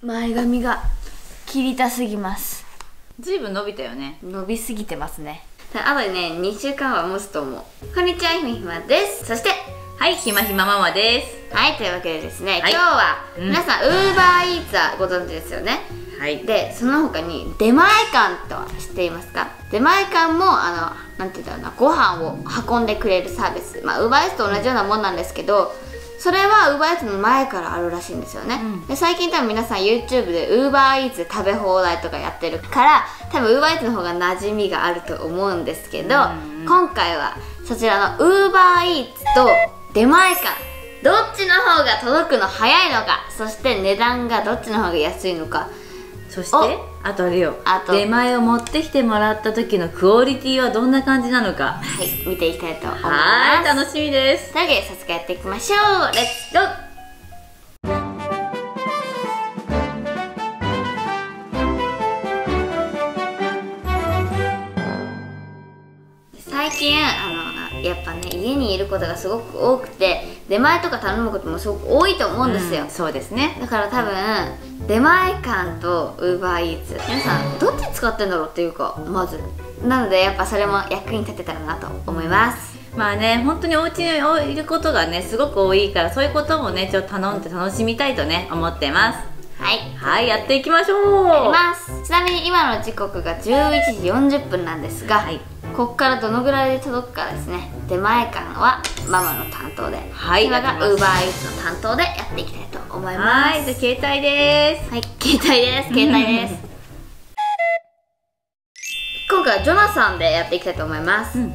前髪が切りたすぎます。ずいぶん伸びたよね。伸びすぎてますね。あとね2週間は持つと思う。こんにちはひまひまです。そしてはいひまひまママです。はいというわけでですね、はい。今日はうん。皆さんウーバーイーツはご存知ですよね、はい。でその他に出前館とは知っていますか？出前館もあのなんて言うんだろうなご飯を運んでくれるサービス。まあウーバーイーツと同じようなもんなんですけどそれはウーバーイーツの前からあるらしいんですよね、うん。で最近多分皆さん YouTube でウーバーイーツ食べ放題とかやってるから多分ウーバーイーツの方が馴染みがあると思うんですけど、うん。今回はそちらのウーバーイーツと出前館どっちの方が届くの早いのかそして値段がどっちの方が安いのかそしておあとあれよ。あと。出前を持ってきてもらった時のクオリティはどんな感じなのか。はい見ていきたいと思います。はい楽しみです。というわけで早速やっていきましょう。レッツゴー最近あのやっぱね家にいることがすごく多くて出前とか頼むこともすごく多いと思うんですよ、うんそうですね。だから多分出前館とウーバーイーツ。皆さんどっち使ってんだろうっていうかまず。なのでやっぱそれも役に立てたらなと思います、まあね本当にお家にいることがねすごく多いからそういうこともねちょっと頼んで楽しみたいとね思ってますはい。はいやっていきましょう。やります。ちなみに今の時刻が11時40分なんですが、はい。ここからどのぐらいで届くかですね。出前館はママの担当ではい。今がウーバーイーツの担当でやっていきたいと思います。はい。じゃあ携帯です。はい。携帯です。携帯です。今回はジョナサンでやっていきたいと思います、うん。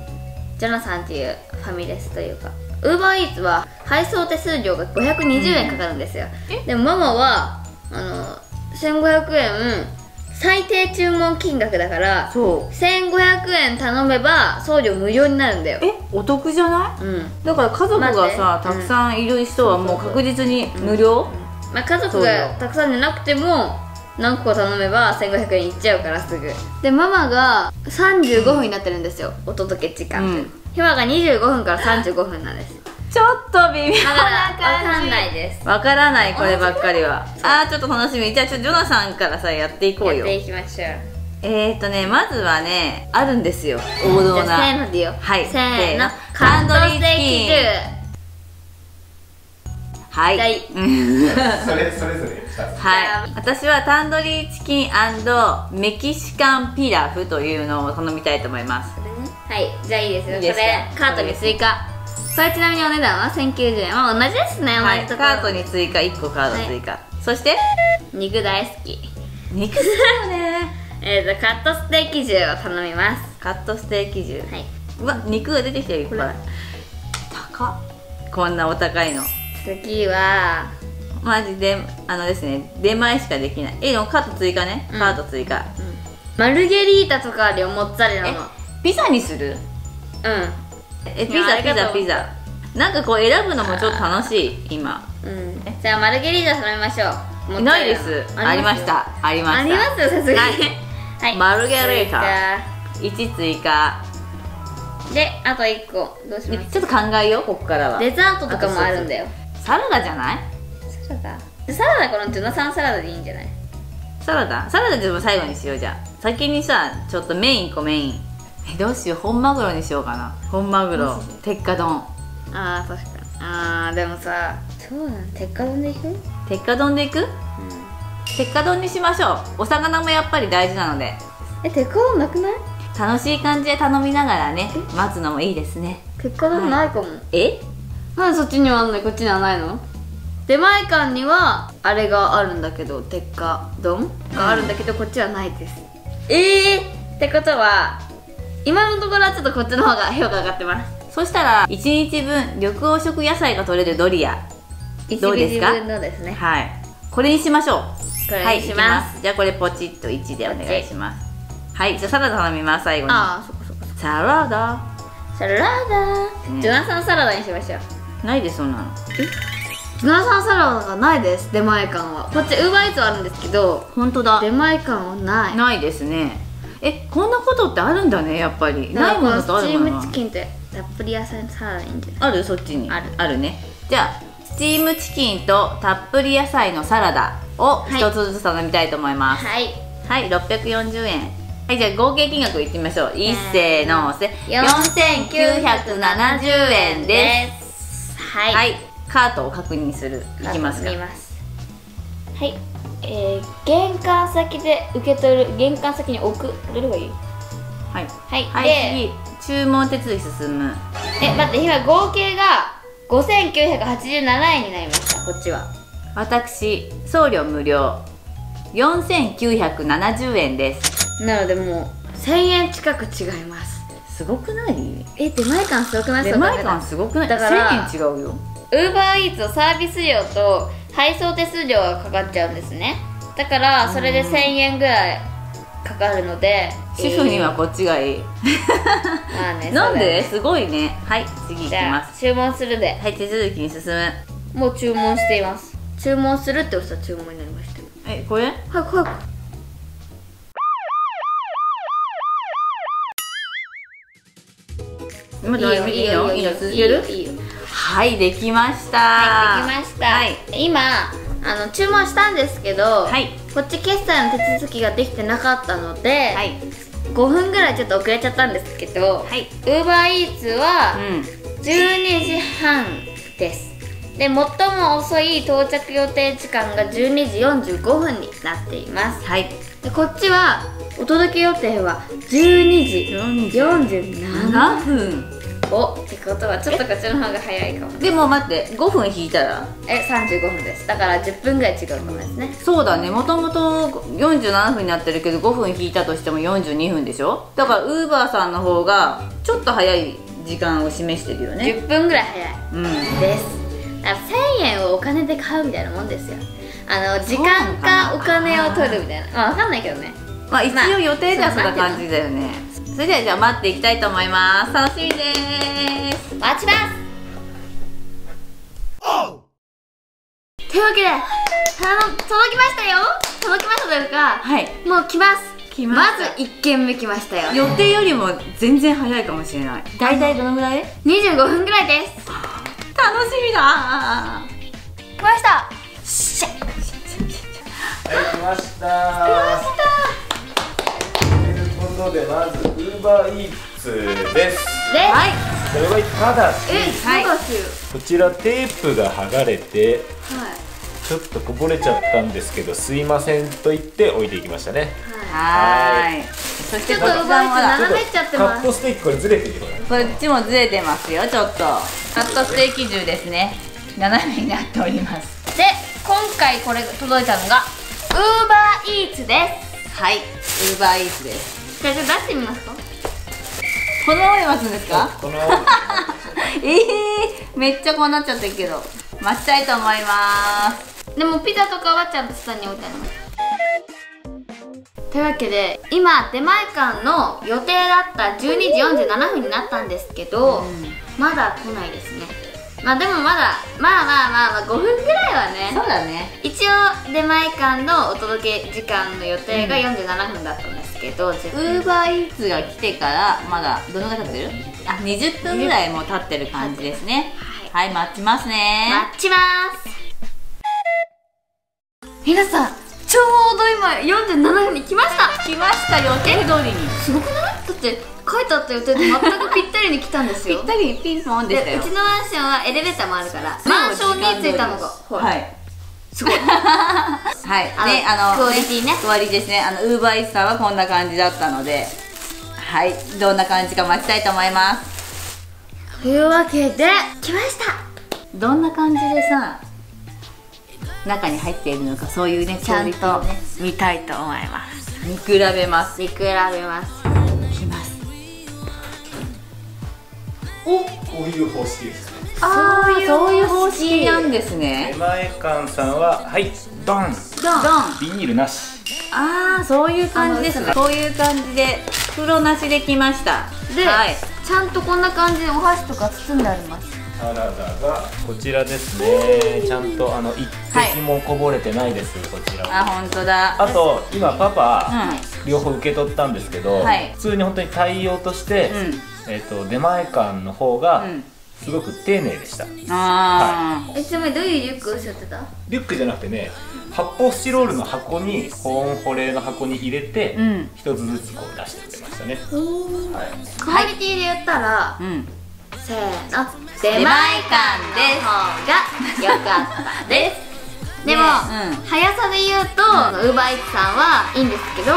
ジョナサンっていうファミレスというかウーバーイーツは配送手数料が520円かかるんですよ、でもママはあの1500円最低注文金額だからそう。1500円頼めば送料無料になるんだよ。えお得じゃない？うん。だから家族がさたくさんいる人はもう確実に無料、まあ、家族がたくさんじゃなくても何個頼めば1500円いっちゃうからすぐ。でママが35分になってるんですよお届け時間。うん。ひまが25分から35分なんですちょっと微妙だからな分か感じんないです。わからないこればっかりは。あーちょっと楽しみじゃあちょっとジョナさんからさやっていこうよ。やっていきましょう。えーとねまずはねあるんですよ。王道じゃあせーなのでよはい。せーの。せーの。カンドリーチキン。はい、それそれぞれ2つはい。私はタンドリーチキンメキシカンピラフというのを頼みたいと思います。はい。じゃあいいですよ。いいですか？これカートに追加これちなみにお値段は？1090円まあ同じですね。はい。カートに追加1個カード追加、そして？肉大好き。肉。好きだよねえーとカットステーキ重を頼みます。カットステーキ重、はい。うわ肉が出てきてるいっぱい高っ。こんなお高いの。次は？マジであのですね出前しかできない。えでもカート追加ね、うん。カート追加。マルゲリータとかあるよモッツァレラえのピザにする？うんえピザピザピザ。なんかこう選ぶのもちょっと楽しい今。うん。じゃあマルゲリータ頼みましょう。ないです。ありました。ありました。ありますよさすがに。はい。マルゲリータ。追1追加。加であと1個。どうします？ちょっと考えようここからは。デザートとかもあるんだよ。サラダじゃない？サラダ。サラダこのジョナサンサラダでいいんじゃない？サラダ。サラダでも最後にしようじゃあ。先にさちょっとメイン1個メインえどうしよう。本マグロにしようかな。本マグロ。鉄火丼。あー確かに。あーでもさそうなん鉄火丼でいくうん鉄火丼でいく？鉄火丼にしましょう。お魚もやっぱり大事なので。え鉄火丼なくない？楽しい感じで頼みながらね待つのもいいですね。鉄火丼ないかも、え？なんでそっちにはあんの？にこっちにはないの？出前館にはあれがあるんだけど鉄火丼があるんだけど、こっちはないです。ええー、ってことは今のところはちょっとこっちの方が評価上がってます。そしたら1日分緑黄色野菜が取れるドリア。どうですか1日分のですねはい。これにしましょう。これはいにします、いきじゃあこれポチッと1でお願いします。はい。じゃあサラダ頼みます最後に。ああそこそこサラダ。サラダ、ねジョナサンサラダにしましょう。ないですそんなの。ジョナサンサラダがないです出前館は。こっちウーバーイーツはあるんですけど本当だ。出前館はない。ないですねえこんなことってあるんだねやっぱり。ないものとあこのスチームチキンってたっぷり野菜のサラダいいんじゃない？あるそっちに。ある。あるね。じゃあススチームチキンとたっぷり野菜のサラダをい。一つずつ頼みたいと思います。はい。はい、640円。はいじゃあ合計金額いってみましょう。いっせーのせ。4970円です。はい、はい、カートを確認する。いきますか。見ます。はいえー、玄関先で受け取る玄関先に置くどれがいい？はい。はい、はいで次。注文手続き進む。え待って今合計が5987円になりました。こっちは。私送料無料。4970円です。なのでもう1000円近く違います。すごくない？え出前感すごくない？出前感すごくない？だから1000円違うよ。ウーバーイーツのサービス料と配送手数料がかかっちゃうんですね。だからそれで1000円ぐらいかかるので主婦にはこっちがいい、まあね なんで？すごいね。はい次いきじます注文するで。はい手続きに進む。もう注文しています。注文するって押したら注文になりましたよ。えこれ？早く早く。今どういいのいいの続ける？いいよいいよはいできました。はいできました、はい。今あの注文したんですけど、はい。こっち決済の手続きができてなかったので、はい。5分ぐらいちょっと遅れちゃったんですけど、はい。ウーバーイーツはうん。12時半です。で最も遅い到着予定時間が12時45分になっています。はい。でこっちはお届け予定は12時47 7分おってことはちょっとこっちの方が早いかもでも待って5分引いたら？え35分です。だから10分ぐらい違うかもですね。そうだね。もともと47分になってるけど5分引いたとしても42分でしょ？だからウーバーさんの方がちょっと早い時間を示してるよね。10分ぐらい早い。うん。です。だから1000円をお金で買うみたいなもんですよ。あの時間かお金を取るみたいな。まあ分かんないけどね。まあ一まあ応予定ではそんな感じだよねそれではじゃあ待っていきたいと思います。楽しみです。待ちます。というわけでたの届きましたよ。届きましたというかはい。もう来ます。来ましたず1件目来ましたよ。予定よりも全然早いかもしれない。大体どのぐらい？25分ぐらいです。楽しみだ。来ました。しゃ来はい、来ました。まということで、まず、バーイーツです。で、はい。それはただし、え、はい。こちらテープが剥がれて、はい。ちょっとこぼれちゃったんですけど、すいませんと言って置いていきましたね。はい。はーい。そしてちょっとこちらもほら斜めっちゃってカますットステーキこれずれてるよ。こっちもずれてますよちょっと。カットステーキ重ですね。斜めになっております。で、今回これが届いたのがウーバーイーツです。はい。ウーバーイーツですじゃあ出してみますか？このままで待つんですか？この えー、めっちゃこうなっちゃってるけど。待ちたいと思います。でもピザとかはちゃんと下に置いてあります。というわけで今出前館の予定だった12時47分になったんですけど、まだ来ないですね。まあでもまだまあまあまあ、まあ、5分ぐらいはね。そうだね。一応出前館のお届け時間の予定が47分だったんで。すけど、ウーバーイーツが来てからまだどのぐらい経ってる？あ20分ぐらいもう経ってる感じですね。はい、待ちますね。待ちます。皆さんちょうど今47分に来ました。来ました予定通りに。すごくない？だって書いてあった予定と全くぴったりに来たんですぴよ。ったりピンポンでしたうちのマンションはエレベーターもあるからマンションに着いたのがはいすごい。はい。あのねあのクオリティね。クオリティですね。あのウーバーイーツさんはこんな感じだったので。はい。どんな感じか待ちたいと思います。というわけで来ました。どんな感じでさ中に入っているのかそういうねちゃんとね。見たいと思います。見比べます。見比べます。きます。おこういう方式ですね。あそういう方方式式なんです出ね前館さんは、はい、ドン。ドンビニールなし。ああそういう感じですねこういう感じで袋なしできましたで、はいちゃんとこんな感じでお箸とか包んでありますサラダがこちらですね。ちゃんとあの一滴もこぼれてないです。こちらは。あ本当だあと今パパ、う両方受け取ったんですけど、はい普通に本当に対応として、うんえっと出前館の方がうんすごく丁寧でした。あえちなみにどういうリュックをしょってた？リュックじゃなくてね発泡スチロールの箱に保温保冷の箱に入れて、うん。一つずつこう出してくれましたね、はい、クオリティで言ったら、ーうん。せーの。出前館です。が良かったです。でも、ね速さで言うとウーバーイーツさんはいいんですけど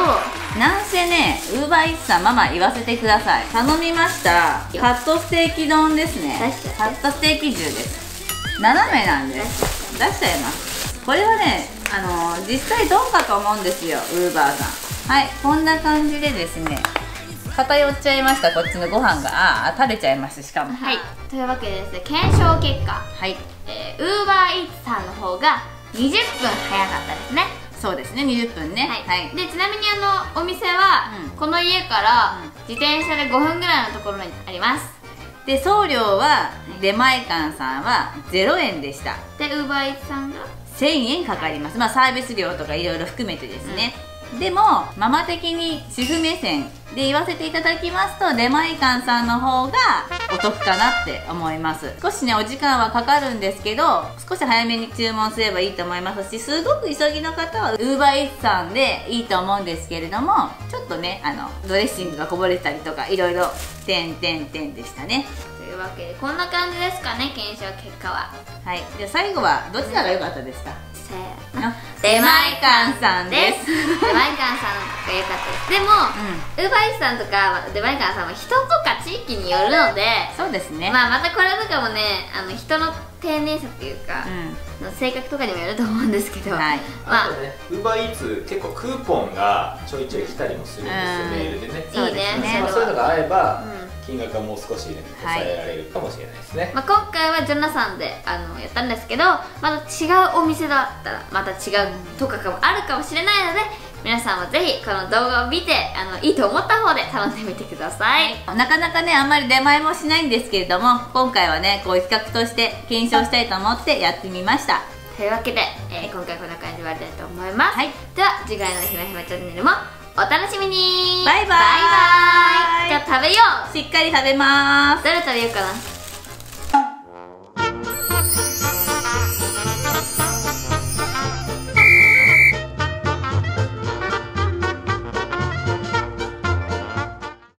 なんせねウーバーイーツさんママ言わせてください。頼みました。カットステーキ丼ですね。カットステーキ重です。斜めなんで出しちゃいます。これはねあのー実際丼かと思うんですよウーバーさん。はいこんな感じでですね偏っちゃいました。こっちのご飯が。ああ食べちゃいますしかも。はい。というわけでですね検証結果。はい。えー、ウーバーイーツさんの方が20分早かったですねそうですね20分ね。はい、でちなみにあのお店は、うん。この家から自転車で5分ぐらいのところにあります。で送料は出前館さんは0円でした。でウーバーイーツさんが？1000円かかります。まあサービス料とかいろいろ含めてですね、でもママ的に主婦目線で言わせていただきますと出前館さんの方がお得かなって思います。少しねお時間はかかるんですけど少し早めに注文すればいいと思いますしすごく急ぎの方は UberEats さんでいいと思うんですけれどもちょっとねあのドレッシングがこぼれたりとかいろいろ点点点でしたね。いうわけでこんな感じですかね検証結果は。はい。じゃあ最後はどちらが良かったですか？せーの。の出前館さんです。出前館さん。が良かったです。でも、ウーバーイーツさんとか出前館さんは人とか地域によるのでそうですね、まあまたこれとかもねあの人の丁寧さっていうか、の性格とかにもよると思うんですけど、はい。まあ。あとね、ウーバーイーツ結構クーポンがちょいちょい来たりもするんですよ、うん。メールでね。いいねね。まあ、そういうのが合えば、うん金額がもう少しね、はい。抑えられるかもしれないですね。まあ、今回はジョナサンであのやったんですけどまた違うお店だったらまた違うとかがあるかもしれないので皆さんもぜひこの動画を見てあのいいと思った方で頼んでみてください、なかなかねあんまり出前もしないんですけれども今回はねこう企画として検証したいと思ってやってみました。というわけで、えー今回こんな感じで終わりたいと思います、はい。では次回のひまひまチャンネルもお楽しみに。バイバイ。バイバイ。じゃあ食べよしっかり食べます。うどれ食べようかな